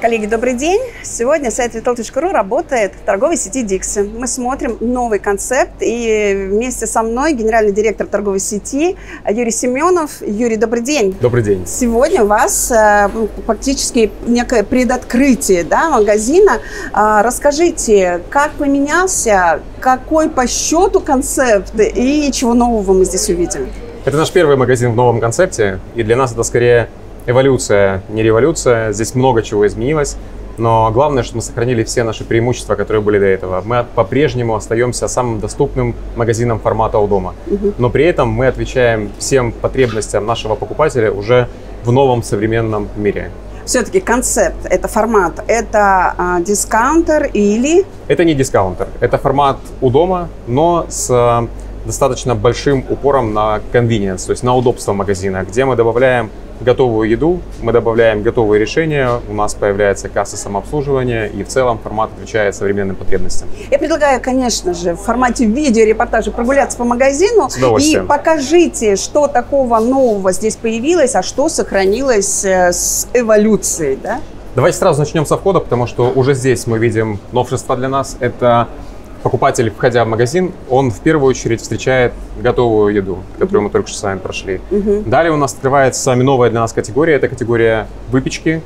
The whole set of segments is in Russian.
Коллеги, добрый день! Сегодня сайт vital.ru работает в торговой сети Dixie. Мы смотрим новый концепт, и вместе со мной генеральный директор торговой сети Юрий Семенов. Юрий, добрый день! Добрый день! Сегодня у вас э, фактически некое предоткрытие да, магазина. А, расскажите, как поменялся, какой по счету концепт и чего нового мы здесь увидим? Это наш первый магазин в новом концепте, и для нас это скорее эволюция, не революция. Здесь много чего изменилось. Но главное, что мы сохранили все наши преимущества, которые были до этого. Мы по-прежнему остаемся самым доступным магазином формата у дома. Но при этом мы отвечаем всем потребностям нашего покупателя уже в новом современном мире. Все-таки концепт, это формат, это а, дискаунтер или... Это не дискаунтер, это формат у дома, но с а, достаточно большим упором на convenience, то есть на удобство магазина, где мы добавляем готовую еду, мы добавляем готовые решения, у нас появляется касса самообслуживания, и в целом формат отвечает современным потребностям. Я предлагаю, конечно же, в формате видеорепортажа прогуляться по магазину и покажите, что такого нового здесь появилось, а что сохранилось э, с эволюцией, да? Давайте сразу начнем со входа, потому что уже здесь мы видим новшество для нас. Это покупатель, входя в магазин, он в первую очередь встречает готовую еду, которую мы только что с вами прошли. Uh-huh. Далее у нас открывается с вами новая для нас категория. Это категория выпечки,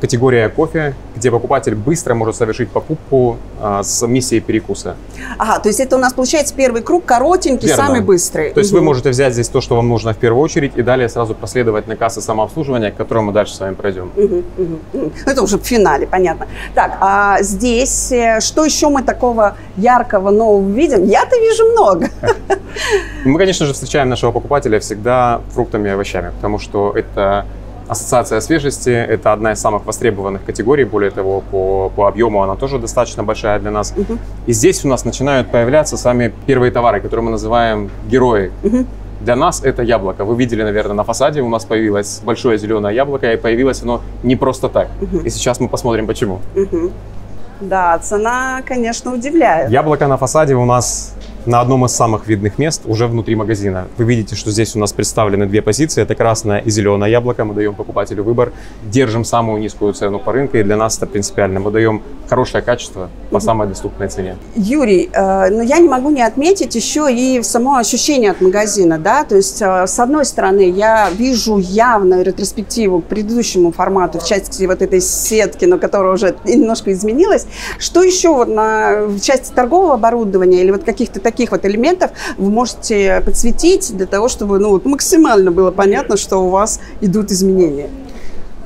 категория кофе, где покупатель быстро может совершить покупку а, с миссией перекуса. Ага, то есть это у нас получается первый круг, коротенький, Верно. самый быстрый. То есть угу. вы можете взять здесь то, что вам нужно в первую очередь, и далее сразу проследовать на кассы самообслуживания, к которому мы дальше с вами пройдем. Угу, угу. Это уже в финале, понятно. Так, а здесь э, что еще мы такого яркого, нового видим? Я-то вижу много. Мы, конечно же, встречаем нашего покупателя всегда фруктами и овощами, потому что это Ассоциация свежести – это одна из самых востребованных категорий. Более того, по, по объему она тоже достаточно большая для нас. Угу. И здесь у нас начинают появляться сами первые товары, которые мы называем герои. Угу. Для нас это яблоко. Вы видели, наверное, на фасаде у нас появилось большое зеленое яблоко, и появилось оно не просто так. Угу. И сейчас мы посмотрим, почему. Угу. Да, цена, конечно, удивляет. Яблоко на фасаде у нас на одном из самых видных мест уже внутри магазина. Вы видите, что здесь у нас представлены две позиции. Это красное и зеленое яблоко. Мы даем покупателю выбор. Держим самую низкую цену по рынку. И для нас это принципиально. Мы даем хорошее качество по самой доступной цене. Юрий, э, но я не могу не отметить еще и само ощущение от магазина. Да? То есть, э, с одной стороны, я вижу явно ретроспективу к предыдущему формату в части вот этой сетки, но которая уже немножко изменилась. Что еще вот на, в части торгового оборудования или вот каких-то таких таких вот элементов вы можете подсветить для того, чтобы ну, вот максимально было понятно, что у вас идут изменения?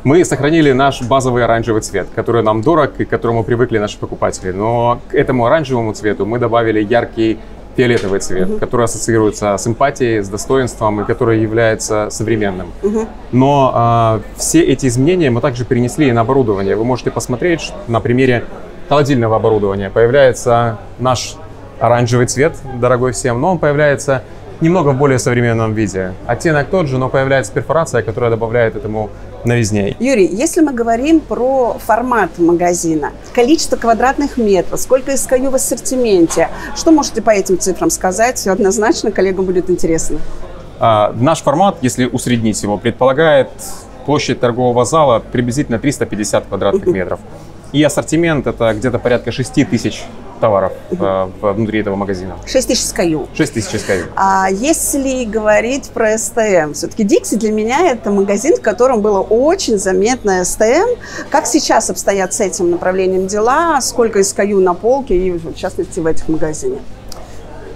Мы сохранили наш базовый оранжевый цвет, который нам дорог и к которому привыкли наши покупатели. Но к этому оранжевому цвету мы добавили яркий фиолетовый цвет, uh-huh. который ассоциируется с эмпатией, с достоинством и который является современным. Uh-huh. Но а, все эти изменения мы также перенесли и на оборудование. Вы можете посмотреть на примере холодильного оборудования. Появляется наш оранжевый цвет, дорогой всем, но он появляется немного в более современном виде. Оттенок тот же, но появляется перфорация, которая добавляет этому новизне. Юрий, если мы говорим про формат магазина, количество квадратных метров, сколько SKU в ассортименте, что можете по этим цифрам сказать? Однозначно коллегам будет интересно. А, наш формат, если усреднить его, предполагает площадь торгового зала приблизительно 350 квадратных метров. И ассортимент это где-то порядка 6 тысяч товаров э, внутри этого магазина. 6 тысяч SKU. 6 тысяч SKU. А если говорить про STM, все-таки Dixie для меня это магазин, в котором было очень заметно STM. Как сейчас обстоят с этим направлением дела? Сколько SKU на полке и, в частности, в этих магазинах?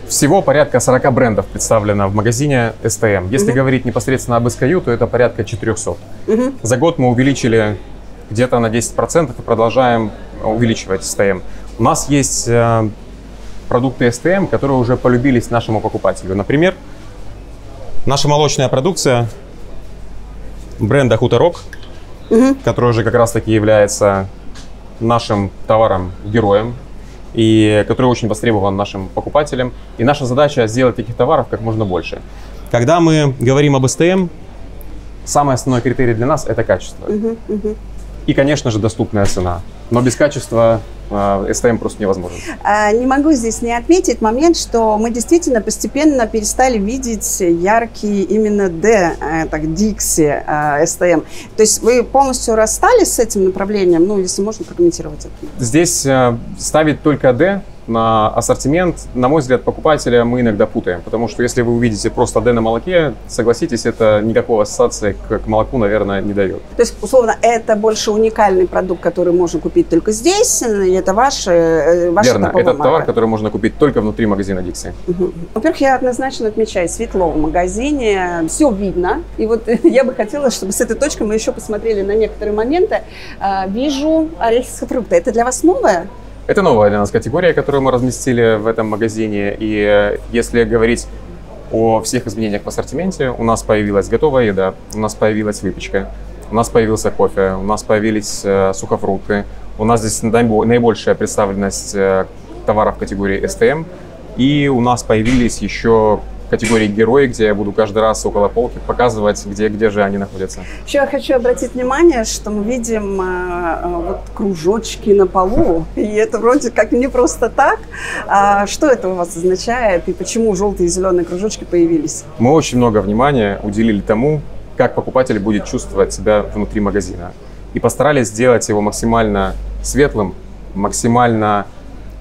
Всего порядка 40 брендов представлено в магазине STM. Если uh-huh. говорить непосредственно об SKU, то это порядка 400. Uh-huh. За год мы увеличили где-то на 10% и продолжаем увеличивать STM. У нас есть э, продукты STM, которые уже полюбились нашему покупателю. Например, наша молочная продукция бренда Хуторок, угу. который уже как раз-таки является нашим товаром-героем и который очень востребован нашим покупателям. И наша задача сделать таких товаров как можно больше. Когда мы говорим об STM, самый основной критерий для нас – это качество. Угу, угу. И, конечно же, доступная цена. Но без качества STM просто невозможен. А, не могу здесь не отметить момент, что мы действительно постепенно перестали видеть яркие именно D, так, Dixie STM. То есть вы полностью расстались с этим направлением? Ну, если можно прокомментировать это. Здесь ставить только D на ассортимент, на мой взгляд, покупателя мы иногда путаем. Потому что если вы увидите просто D на молоке, согласитесь, это никакого ассоциации к, к молоку, наверное, не дает. То есть, условно, это больше уникальный продукт, который можно купить только здесь, и это ваш, э, ваш Верно, это марка. товар, который можно купить только внутри магазина Dixie. Угу. Во-первых, я однозначно отмечаю, светло в магазине, все видно. И вот я бы хотела, чтобы с этой точки мы еще посмотрели на некоторые моменты. А, вижу орехи с фрукты. Это для вас новое? Это новая для нас категория, которую мы разместили в этом магазине. И э, если говорить о всех изменениях в ассортименте, у нас появилась готовая еда, у нас появилась выпечка, у нас появился кофе, у нас появились э, сухофрукты, у нас здесь наибольшая представленность э, товаров категории STM, и у нас появились еще категории герои, где я буду каждый раз около полки показывать, где, где же они находятся. Еще я хочу обратить внимание, что мы видим э, вот кружочки на полу, и это вроде как не просто так. А что это у вас означает и почему желтые и зеленые кружочки появились? Мы очень много внимания уделили тому, как покупатель будет чувствовать себя внутри магазина. И постарались сделать его максимально светлым, максимально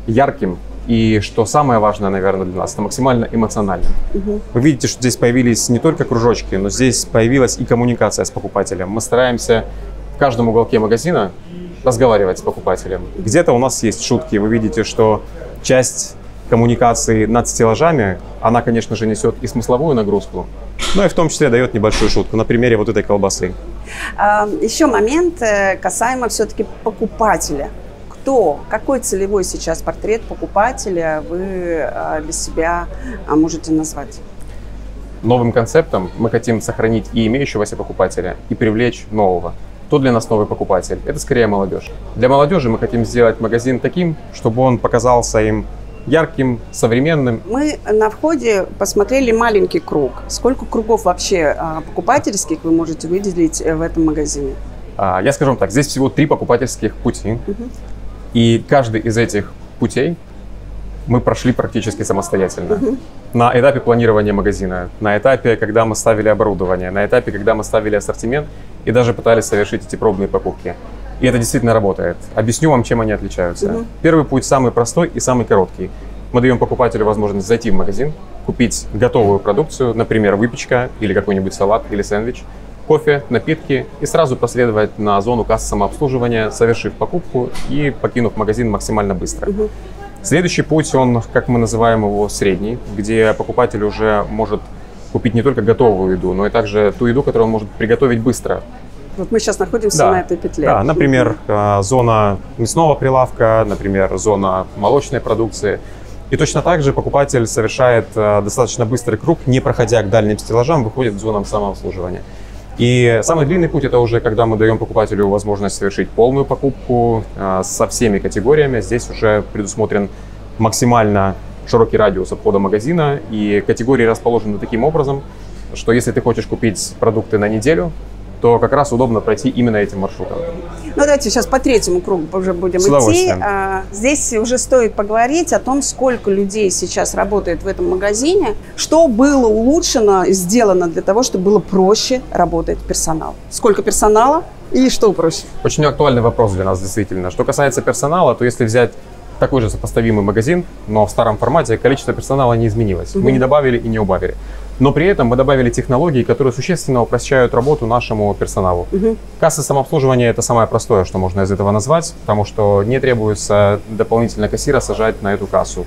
ярким, и что самое важное, наверное, для нас, это максимально эмоциональным. Угу. Вы видите, что здесь появились не только кружочки, но здесь появилась и коммуникация с покупателем. Мы стараемся в каждом уголке магазина разговаривать с покупателем. Где-то у нас есть шутки. Вы видите, что часть коммуникации над стеллажами, она, конечно же, несет и смысловую нагрузку, но и в том числе дает небольшую шутку на примере вот этой колбасы. А, еще момент э, касаемо все-таки покупателя кто, какой целевой сейчас портрет покупателя вы а, для себя а, можете назвать? Новым концептом мы хотим сохранить и имеющегося покупателя, и привлечь нового. Кто для нас новый покупатель? Это скорее молодежь. Для молодежи мы хотим сделать магазин таким, чтобы он показался им ярким, современным. Мы на входе посмотрели маленький круг. Сколько кругов вообще а, покупательских вы можете выделить э, в этом магазине? Я скажу вам так, здесь всего три покупательских пути. Угу. И каждый из этих путей мы прошли практически самостоятельно. На этапе планирования магазина, на этапе, когда мы ставили оборудование, на этапе, когда мы ставили ассортимент и даже пытались совершить эти пробные покупки. И это действительно работает. Объясню вам, чем они отличаются. Первый путь самый простой и самый короткий. Мы даем покупателю возможность зайти в магазин, купить готовую продукцию, например, выпечка или какой-нибудь салат или сэндвич, кофе, напитки и сразу проследовать на зону кассы самообслуживания, совершив покупку и покинув магазин максимально быстро. Угу. Следующий путь, он, как мы называем его, средний, где покупатель уже может купить не только готовую еду, но и также ту еду, которую он может приготовить быстро. Вот мы сейчас находимся да. на этой петле. Да, например, э, зона мясного прилавка, например, зона молочной продукции. И точно так же покупатель совершает э, достаточно быстрый круг, не проходя к дальним стеллажам, выходит в зону самообслуживания. И самый длинный путь это уже когда мы даем покупателю возможность совершить полную покупку э, со всеми категориями. Здесь уже предусмотрен максимально широкий радиус обхода магазина, и категории расположены таким образом, что если ты хочешь купить продукты на неделю, то как раз удобно пройти именно этим маршрутом. Ну, давайте сейчас по третьему кругу уже будем идти. А, здесь уже стоит поговорить о том, сколько людей сейчас работает в этом магазине, что было улучшено сделано для того, чтобы было проще работать персонал. Сколько персонала и что проще? Очень актуальный вопрос для нас, действительно. Что касается персонала, то если взять такой же сопоставимый магазин, но в старом формате количество персонала не изменилось. Угу. Мы не добавили и не убавили. Но при этом мы добавили технологии, которые существенно упрощают работу нашему персоналу. Угу. Касса самообслуживания это самое простое, что можно из этого назвать, потому что не требуется дополнительно кассира сажать на эту кассу.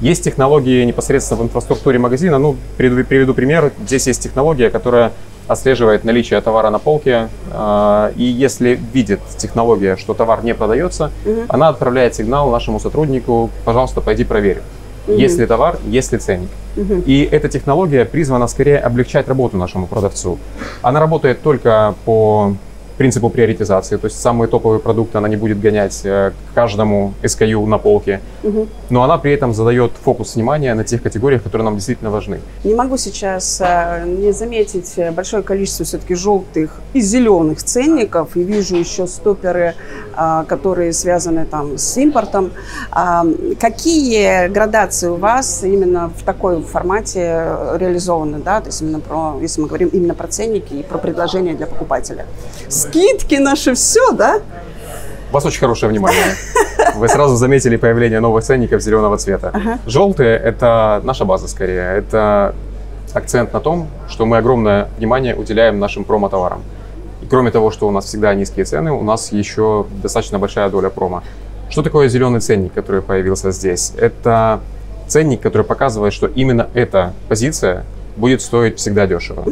Есть технологии непосредственно в инфраструктуре магазина. Ну, приведу, приведу пример. Здесь есть технология, которая отслеживает наличие товара на полке, э, и если видит технология, что товар не продается, угу. она отправляет сигнал нашему сотруднику, пожалуйста, пойди проверь. Угу. Есть ли товар, есть ли ценник. Угу. И эта технология призвана скорее облегчать работу нашему продавцу. Она работает только по принципу приоритизации. То есть самые топовые продукты она не будет гонять э, к каждому SKU на полке, угу. но она при этом задает фокус внимания на тех категориях, которые нам действительно важны. Не могу сейчас э, не заметить большое количество все-таки желтых и зеленых ценников, и вижу еще стоперы, э, которые связаны там с импортом. А, какие градации у вас именно в такой формате реализованы, да, то есть именно про, если мы говорим именно про ценники и про предложения для покупателя? Скидки наши, все, да? У вас очень хорошее внимание. Вы сразу заметили появление новых ценников зеленого цвета. Ага. Желтые – это наша база скорее. Это акцент на том, что мы огромное внимание уделяем нашим промо-товарам. И кроме того, что у нас всегда низкие цены, у нас еще достаточно большая доля промо. Что такое зеленый ценник, который появился здесь? Это ценник, который показывает, что именно эта позиция будет стоить всегда дешево.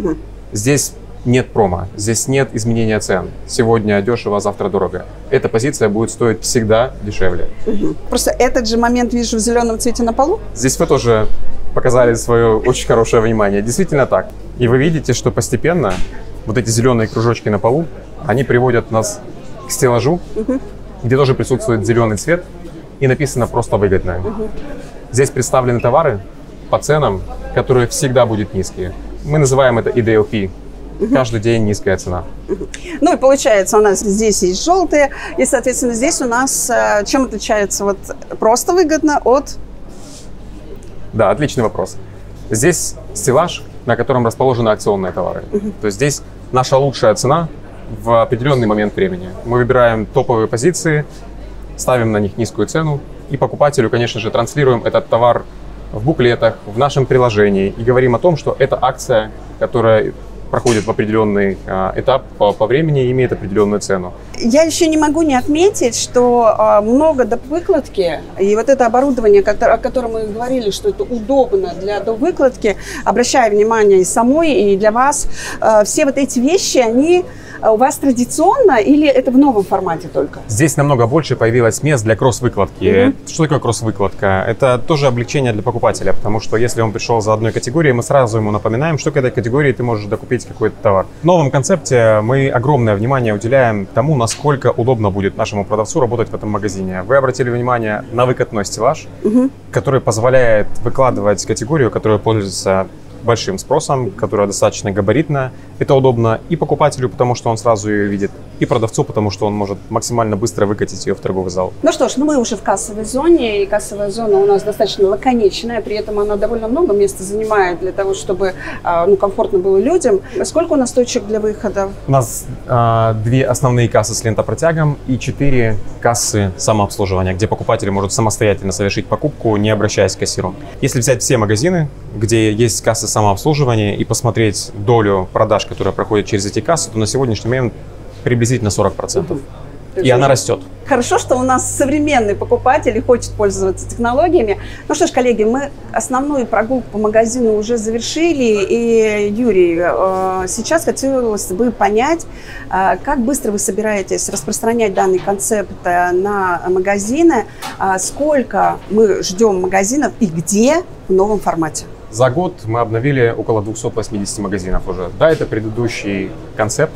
Здесь нет промо, здесь нет изменения цен. Сегодня дешево, завтра дорого. Эта позиция будет стоить всегда дешевле. Угу. Просто этот же момент вижу в зеленом цвете на полу? Здесь вы тоже показали свое очень хорошее внимание. Действительно так. И вы видите, что постепенно вот эти зеленые кружочки на полу, они приводят нас к стеллажу, угу. где тоже присутствует зеленый цвет и написано просто выгодно. Угу. Здесь представлены товары по ценам, которые всегда будут низкие. Мы называем это EDLP Каждый день низкая цена. Ну и получается, у нас здесь есть желтые, и, соответственно, здесь у нас э, чем отличается вот просто выгодно от... Да, отличный вопрос. Здесь стеллаж, на котором расположены акционные товары. То есть здесь наша лучшая цена в определенный момент времени. Мы выбираем топовые позиции, ставим на них низкую цену, и покупателю, конечно же, транслируем этот товар в буклетах, в нашем приложении и говорим о том, что это акция, которая проходит в определенный а, этап по, времени и имеет определенную цену. Я еще не могу не отметить, что а, много доп. выкладки и вот это оборудование, о котором мы говорили, что это удобно для доп. выкладки, обращая внимание и самой, и для вас, а, все вот эти вещи, они у вас традиционно или это в новом формате только? Здесь намного больше появилось мест для кросс-выкладки. Mm-hmm. Что такое кросс-выкладка? Это тоже облегчение для покупателя, потому что если он пришел за одной категорией, мы сразу ему напоминаем, что к этой категории ты можешь докупить какой-то товар. В новом концепте мы огромное внимание уделяем тому, насколько удобно будет нашему продавцу работать в этом магазине. Вы обратили внимание на выкатной стеллаж, mm-hmm. который позволяет выкладывать категорию, которая пользуется большим спросом, которая достаточно габаритная. Это удобно и покупателю, потому что он сразу ее видит, и продавцу, потому что он может максимально быстро выкатить ее в торговый зал. Ну что ж, ну мы уже в кассовой зоне, и кассовая зона у нас достаточно лаконичная, при этом она довольно много места занимает для того, чтобы а, ну, комфортно было людям. Сколько у нас точек для выхода? У нас а, две основные кассы с лентопротягом и четыре кассы самообслуживания, где покупатель может самостоятельно совершить покупку, не обращаясь к кассиру. Если взять все магазины, где есть кассы самообслуживания и посмотреть долю продаж, которая проходит через эти кассы, то на сегодняшний момент приблизительно 40%. Угу. И она растет. Хорошо, что у нас современный покупатель и хочет пользоваться технологиями. Ну что ж, коллеги, мы основную прогулку по магазину уже завершили. И, Юрий, э, сейчас хотелось бы понять, э, как быстро вы собираетесь распространять данный концепт э, на магазины, сколько мы ждем магазинов и где в новом формате? За год мы обновили около 280 магазинов уже. Да, это предыдущий концепт,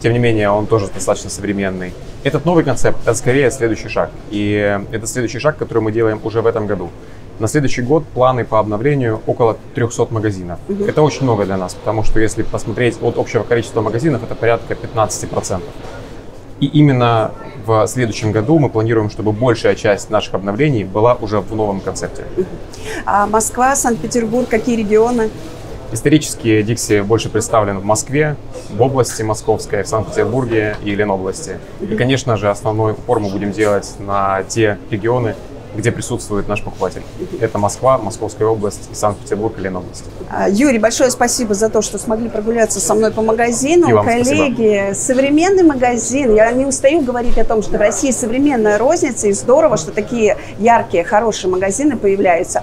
тем не менее, он тоже достаточно современный. Этот новый концепт – это скорее следующий шаг. И это следующий шаг, который мы делаем уже в этом году. На следующий год планы по обновлению около 300 магазинов. Угу. Это очень много для нас, потому что если посмотреть от общего количества магазинов, это порядка 15%. И именно в следующем году мы планируем, чтобы большая часть наших обновлений была уже в новом концепте. А Москва, Санкт-Петербург, какие регионы? Исторически Дикси больше представлен в Москве, в области Московской, в Санкт-Петербурге и Ленобласти. И, конечно же, основной упор мы будем делать на те регионы, где присутствует наш покупатель. Это Москва, Московская область, Санкт-Петербург и Ленобласть. А, Юрий, большое спасибо за то, что смогли прогуляться со мной по магазину. И вам Коллеги, спасибо. современный магазин. Я не устаю говорить о том, что в России современная розница, и здорово, что такие яркие, хорошие магазины появляются.